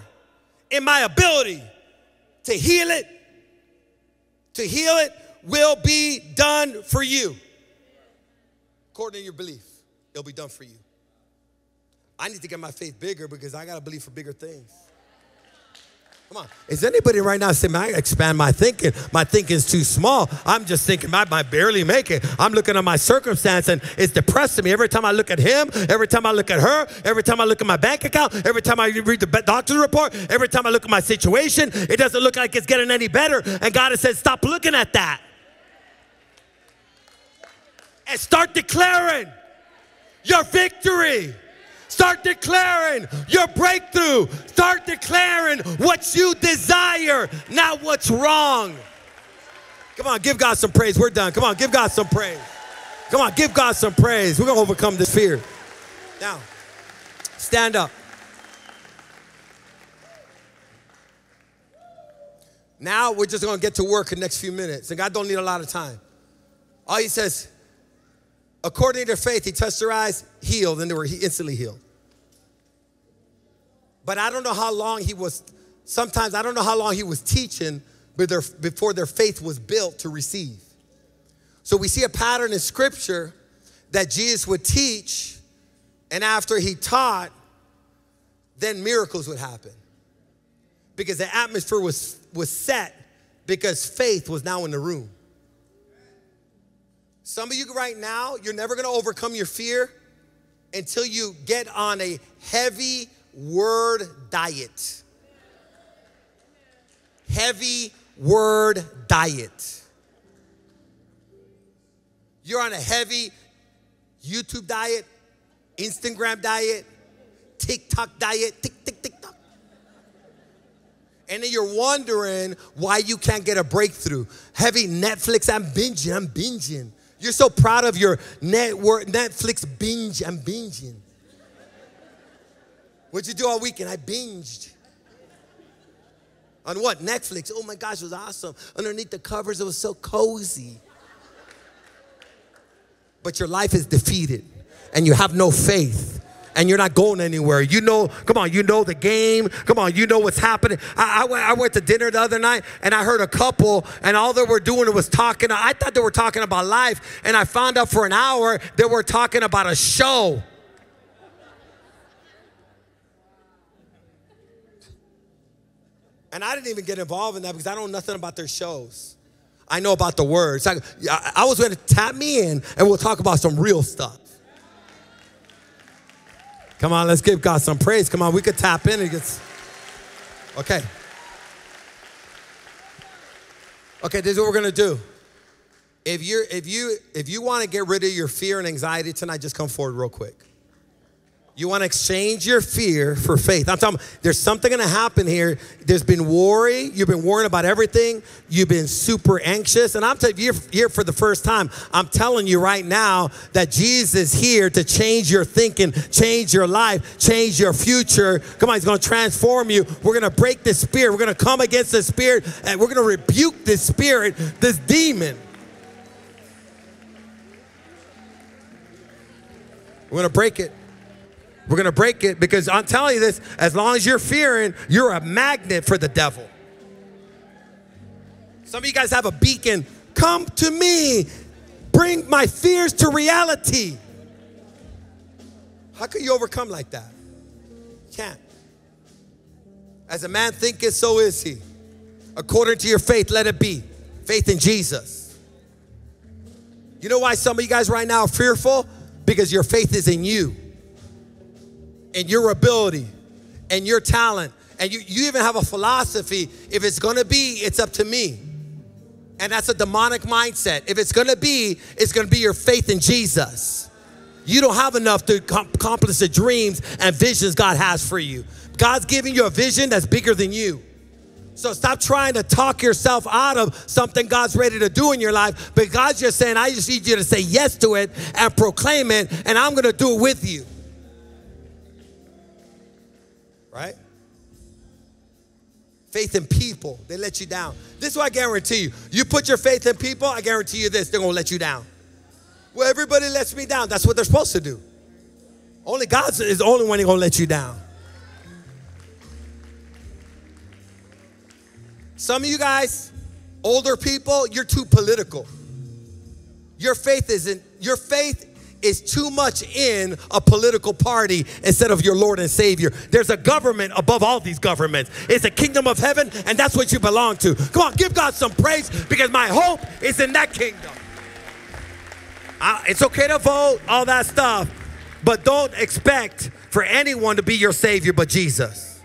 in my ability to heal it, to heal it will be done for you. According to your belief, it'll be done for you. I need to get my faith bigger because I got to believe for bigger things. Come on. Is anybody right now saying, I expand my thinking? My thinking's too small. I'm just thinking I might barely make it. I'm looking at my circumstance and it's depressing me. Every time I look at him, every time I look at her, every time I look at my bank account, every time I read the doctor's report, every time I look at my situation, it doesn't look like it's getting any better. And God has said, stop looking at that. And start declaring your victory. Start declaring your breakthrough. Start declaring what you desire, not what's wrong. Come on, give God some praise. We're done. Come on, give God some praise. Come on, give God some praise. We're going to overcome this fear. Now, stand up. Now we're just going to get to work in the next few minutes. And God don't need a lot of time. All he says, According to their faith, he touched their eyes, healed, and they were instantly healed. But I don't know how long he was, sometimes I don't know how long he was teaching before their faith was built to receive. So we see a pattern in scripture that Jesus would teach, and after he taught, then miracles would happen. Because the atmosphere was, was set because faith was now in the room. Some of you right now, you're never gonna overcome your fear until you get on a heavy word diet. Heavy word diet. You're on a heavy YouTube diet, Instagram diet, TikTok diet, tick, tick, tick, tock. And then you're wondering why you can't get a breakthrough. Heavy Netflix, I'm binging, I'm binging. You're so proud of your network, Netflix binge. I'm binging. What'd you do all weekend? I binged. On what? Netflix. Oh my gosh, it was awesome. Underneath the covers, it was so cozy. but your life is defeated and you have no faith and you're not going anywhere. You know, come on, you know the game. Come on, you know what's happening. I, I, went, I went to dinner the other night and I heard a couple and all they were doing was talking. I thought they were talking about life and I found out for an hour they were talking about a show. And I didn't even get involved in that because I know nothing about their shows. I know about the words. I, I was going to tap me in and we'll talk about some real stuff. Come on, let's give God some praise. Come on, we could tap in. Okay. Okay, this is what we're gonna do. If you're if you if you want to get rid of your fear and anxiety tonight, just come forward real quick. You want to exchange your fear for faith. I'm talking, there's something going to happen here. There's been worry. You've been worrying about everything. You've been super anxious. And I'm telling you, you're here for the first time. I'm telling you right now that Jesus is here to change your thinking, change your life, change your future. Come on, He's going to transform you. We're going to break this spirit. We're going to come against the spirit and we're going to rebuke this spirit, this demon. We're going to break it. We're going to break it because I'm telling you this as long as you're fearing, you're a magnet for the devil. Some of you guys have a beacon. Come to me. Bring my fears to reality. How can you overcome like that? You can't. As a man thinketh, so is he. According to your faith, let it be. Faith in Jesus. You know why some of you guys right now are fearful? Because your faith is in you and your ability and your talent. And you, you even have a philosophy if it's gonna be, it's up to me. And that's a demonic mindset. If it's gonna be, it's gonna be your faith in Jesus. You don't have enough to accomplish the dreams and visions God has for you. God's giving you a vision that's bigger than you. So stop trying to talk yourself out of something God's ready to do in your life. But God's just saying, I just need you to say yes to it and proclaim it, and I'm gonna do it with you. Right? Faith in people, they let you down. This is what I guarantee you. You put your faith in people, I guarantee you this, they're gonna let you down. Well, everybody lets me down. That's what they're supposed to do. Only God is the only one who's gonna let you down. Some of you guys, older people, you're too political. Your faith isn't, your faith is too much in a political party instead of your Lord and Savior. There's a government above all these governments. It's a kingdom of heaven, and that's what you belong to. Come on, give God some praise because my hope is in that kingdom. Uh, it's okay to vote, all that stuff, but don't expect for anyone to be your Savior but Jesus.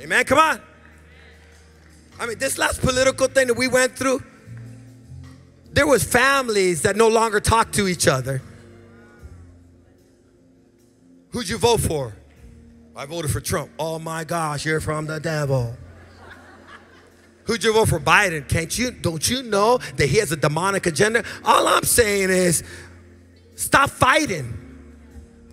Amen. Come on. I mean, this last political thing that we went through, there was families that no longer talk to each other. Who'd you vote for? I voted for Trump. Oh my gosh, you're from the devil. Who'd you vote for? Biden. Can't you, don't you know that he has a demonic agenda? All I'm saying is stop fighting.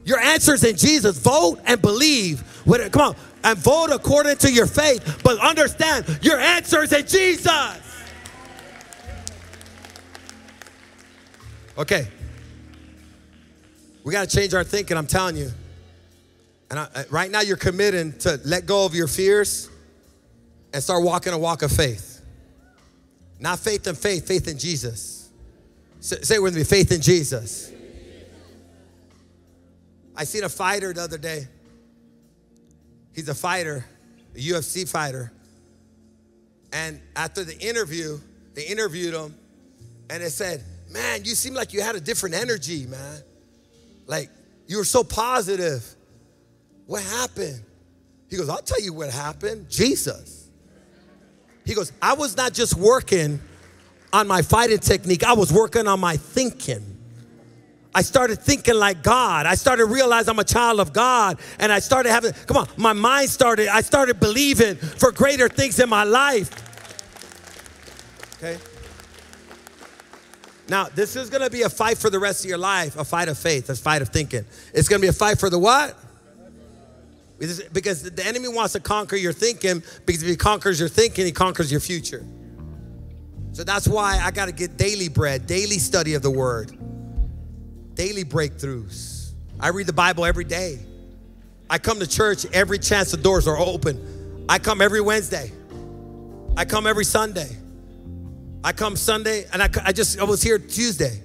Your answer is in Jesus. Vote and believe. Come on, and vote according to your faith, but understand your answer is in Jesus. Okay. We got to change our thinking, I'm telling you. And I, right now, you're committing to let go of your fears and start walking a walk of faith. Not faith in faith, faith in Jesus. Say, it with me faith in Jesus. I seen a fighter the other day. He's a fighter, a UFC fighter. And after the interview, they interviewed him and it said, man, you seem like you had a different energy, man. Like you were so positive. What happened? He goes, I'll tell you what happened Jesus. He goes, I was not just working on my fighting technique, I was working on my thinking. I started thinking like God. I started realizing I'm a child of God. And I started having, come on, my mind started, I started believing for greater things in my life. Okay? Now, this is gonna be a fight for the rest of your life, a fight of faith, a fight of thinking. It's gonna be a fight for the what? Because the enemy wants to conquer your thinking, because if he conquers your thinking, he conquers your future. So that's why I got to get daily bread, daily study of the word, daily breakthroughs. I read the Bible every day. I come to church every chance the doors are open. I come every Wednesday. I come every Sunday. I come Sunday and I, I just I was here Tuesday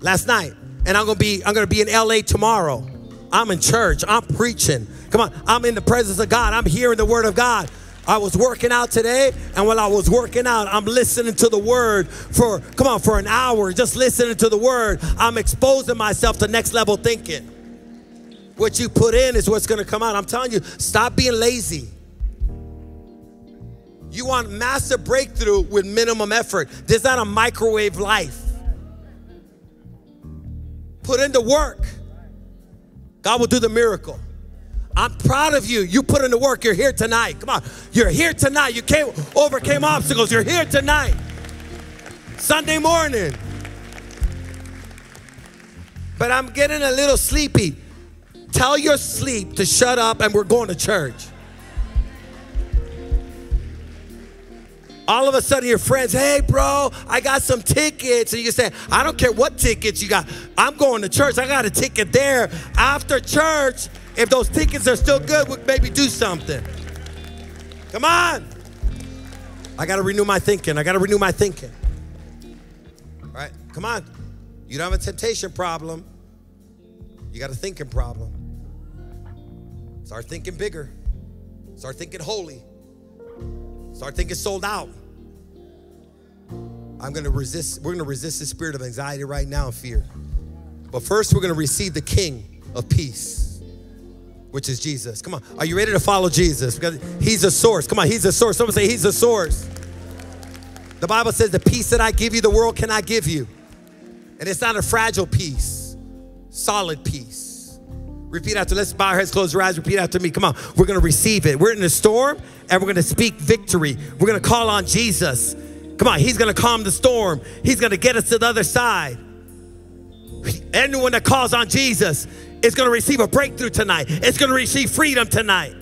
last night and I'm gonna be I'm gonna be in LA tomorrow. I'm in church. I'm preaching. Come on, I'm in the presence of God. I'm hearing the word of God. I was working out today, and while I was working out, I'm listening to the word for, come on, for an hour, just listening to the word. I'm exposing myself to next level thinking. What you put in is what's gonna come out. I'm telling you, stop being lazy. You want massive breakthrough with minimum effort. There's not a microwave life. Put in the work. God will do the miracle. I'm proud of you. You put in the work. You're here tonight. Come on. You're here tonight. You came overcame obstacles. You're here tonight. Sunday morning. But I'm getting a little sleepy. Tell your sleep to shut up and we're going to church. All of a sudden, your friends, hey, bro, I got some tickets. And you say, I don't care what tickets you got. I'm going to church. I got a ticket there. After church, if those tickets are still good, we'll maybe do something. Come on. I got to renew my thinking. I got to renew my thinking. All right, come on. You don't have a temptation problem. You got a thinking problem. Start thinking bigger. Start thinking holy. Start thinking sold out. I'm going to resist, we're going to resist the spirit of anxiety right now and fear. But first, we're going to receive the King of peace, which is Jesus. Come on. Are you ready to follow Jesus? Because he's a source. Come on, he's a source. Someone say, He's a source. The Bible says, The peace that I give you, the world cannot give you. And it's not a fragile peace, solid peace. Repeat after, let's bow our heads, close our eyes, repeat after me. Come on, we're gonna receive it. We're in a storm and we're gonna speak victory. We're gonna call on Jesus. Come on, He's gonna calm the storm, He's gonna get us to the other side. Anyone that calls on Jesus is gonna receive a breakthrough tonight, it's gonna receive freedom tonight.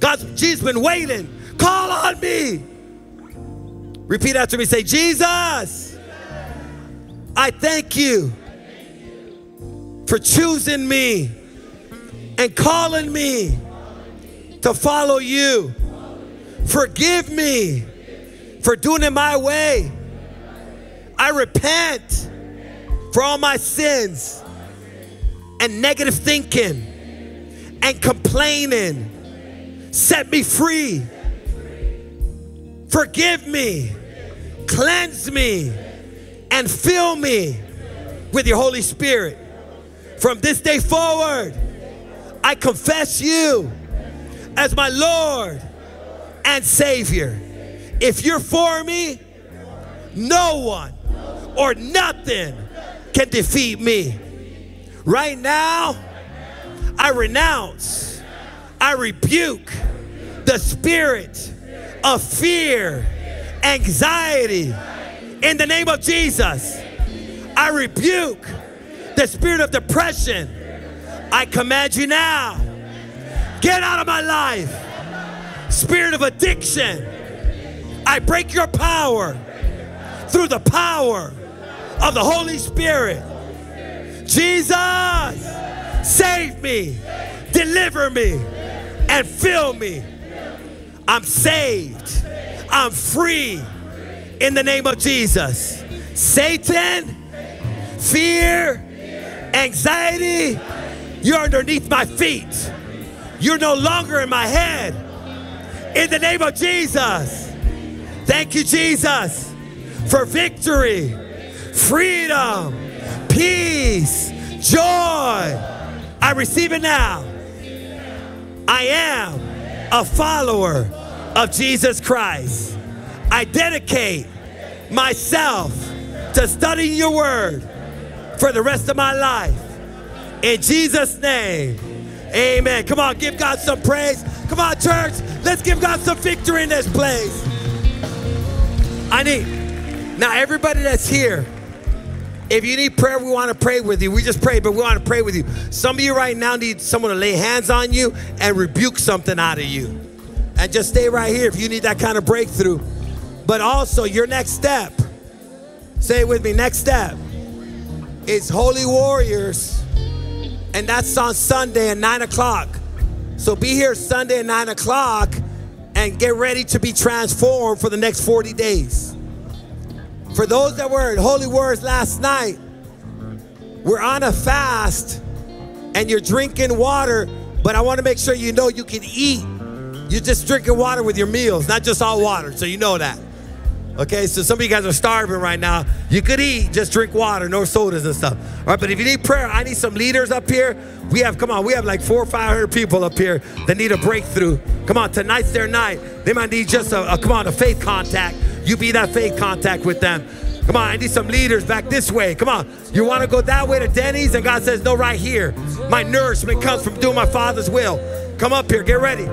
God's Jesus been waiting. Call on me. Repeat after me, say, Jesus, I thank you for choosing me and calling me to follow you. Forgive me for doing it my way. I repent for all my sins and negative thinking and complaining. Set me free. Forgive me. Cleanse me and fill me with your Holy Spirit. From this day forward, I confess you as my Lord and Savior. If you're for me, no one or nothing can defeat me. Right now, I renounce, I rebuke the spirit of fear, anxiety. In the name of Jesus, I rebuke the spirit of depression. I command you now, get out of my life. Spirit of addiction, I break your power through the power of the Holy Spirit. Jesus, save me, deliver me, and fill me. I'm saved. I'm free in the name of Jesus. Satan, fear, anxiety, you're underneath my feet. You're no longer in my head. In the name of Jesus. Thank you, Jesus, for victory, freedom, peace, joy. I receive it now. I am a follower of Jesus Christ. I dedicate myself to studying your word for the rest of my life. In Jesus' name, amen. Come on, give God some praise. Come on, church, let's give God some victory in this place. I need, now everybody that's here, if you need prayer, we want to pray with you. We just pray, but we want to pray with you. Some of you right now need someone to lay hands on you and rebuke something out of you. And just stay right here if you need that kind of breakthrough. But also, your next step Say it with me. Next step is Holy Warriors, and that's on Sunday at 9 o'clock. So be here Sunday at 9 o'clock and get ready to be transformed for the next 40 days. For those that were at Holy Words last night, we're on a fast and you're drinking water, but I want to make sure you know you can eat. You're just drinking water with your meals, not just all water, so you know that. Okay, so some of you guys are starving right now. You could eat, just drink water, no sodas and stuff. All right, but if you need prayer, I need some leaders up here. We have, come on, we have like four or 500 people up here that need a breakthrough. Come on, tonight's their night. They might need just a, a come on, a faith contact. You be that faith contact with them. Come on, I need some leaders back this way. Come on. You want to go that way to Denny's? And God says, no, right here. My nourishment comes from doing my Father's will. Come up here, get ready.